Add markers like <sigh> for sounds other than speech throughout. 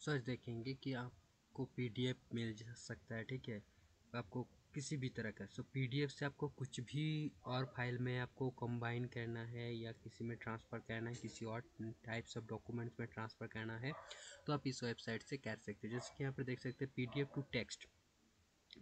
Search देखेंगे कि आपको पीडीएफ मिल सकता है ठीक है आपको किसी भी तरह का सो पीडीएफ से आपको कुछ भी और फ़ाइल में आपको कंबाइन करना है या किसी में ट्रांसफ़र करना है किसी और टाइप्स ऑफ़ डॉक्यूमेंट्स में ट्रांसफ़र करना है तो आप इस वेबसाइट से कर सकते हैं जैसे कि यहाँ पर देख सकते हैं PDF to text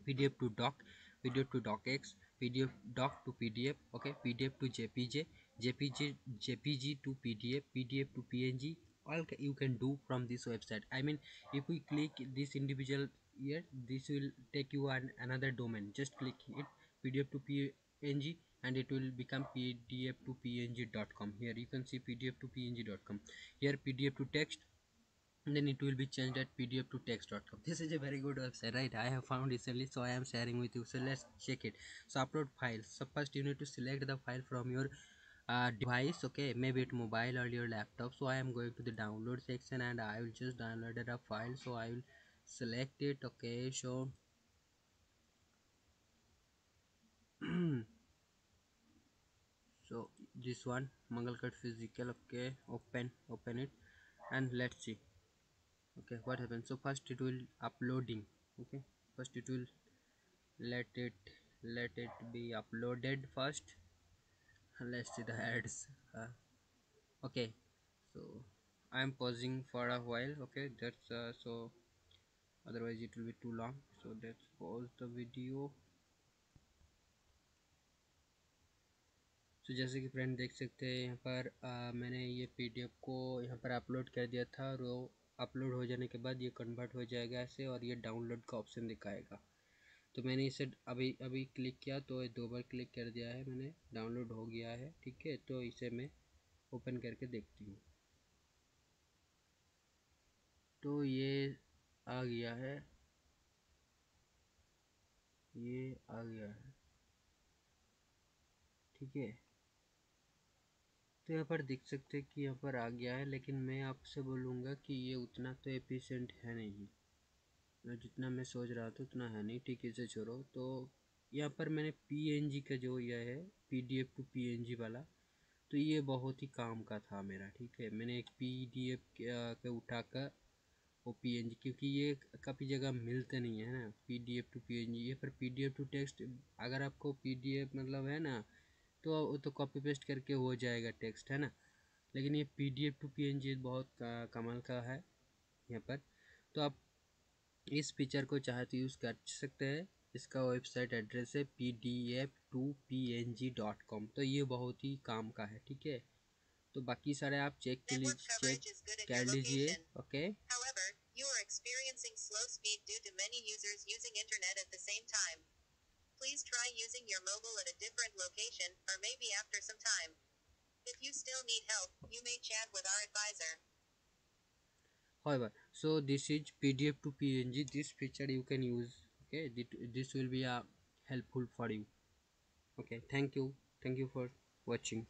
PDF to doc PDF to docx pdf doc to pdf okay pdf to jpg jpg jpg to pdf pdf to png all you can do from this website. I mean if we click this individual here this will take you on another domain. Just click it pdf to png and it will become pdf to png.com here you can see pdf to png.com here pdf to text and then it will be changed at pdf to text.com this is a very good website right? I have found recently so i am sharing with you. So let's check it. So upload files so first you need to select the file from your device okay maybe it mobile or your laptop so i am going to the download section and i will just download a file so i will select it okay so <clears throat> so this one mangalkat physical okay open open it and let's see okay what happens so first it will uploading okay first it will let it let it be uploaded first let's see the ads uh, okay so i'm pausing for a while okay that's uh, so otherwise it will be too long so let's pause the video तो जैसे कि friend देख सकते हैं यहाँ पर आ, मैंने ये पीडीएफ को यहाँ पर अपलोड कर दिया था और अपलोड हो जाने के बाद ये कन्वर्ट हो जाएगा ऐसे और ये डाउनलोड का ऑप्शन दिखाएगा तो मैंने इसे अभी अभी क्लिक किया तो दो बार क्लिक कर दिया है मैंने। डाउनलोड हो गया है, ठीक है? तो इसे मैं ओपन करके देखती हूँ। तो ये आ गया है। ये आ गया है, ठीक है? तो यहाँ पर देख सकते हैं कि यहाँ पर आ गया है, लेकिन मैं आपसे बोलूँगा कि ये उतना तो एफिशिएंट है नहीं। जितना मैं सोच रहा था उतना है नहीं, ठीक है, इसे छोड़ो। तो यहाँ पर मैंने पीएनजी का जो यह है पीडीएफ टू पीएनजी वाला तो ये बहुत ही काम का था मेरा, ठीक है। मैंने एक पीडीएफ के उठाकर वो पीएनजी क्योंकि ये काफ़ी जगह मिलते नहीं है ना पीडीएफ टू पीएनजी ये पर पीडीएफ टू टेक्स्ट अगर आपको पीडीएफ मतलब है ना तो वो तो कॉपी पेस्ट करके हो जाएगा टेक्स्ट है ना। लेकिन ये P D F to P N G बहुत कमाल का है यहाँ पर। तो आप इस फीचर को चाहे तो यूज़ कर सकते हैं इसका वेबसाइट एड्रेस है P D F to P N G dot com तो ये बहुत ही काम का है ठीक है तो बाकी सारे आप चेक के लीजिए चेक कर लीजिए okay You are experiencing slow speed due to many users using internet at the same time. Please try using your mobile at a different location, or maybe after some time. If you still need help, you may chat with our advisor. However, so this is PDF to PNG. This feature you can use. Okay, this will be uh, helpful for you. Okay, thank you. Thank you for watching.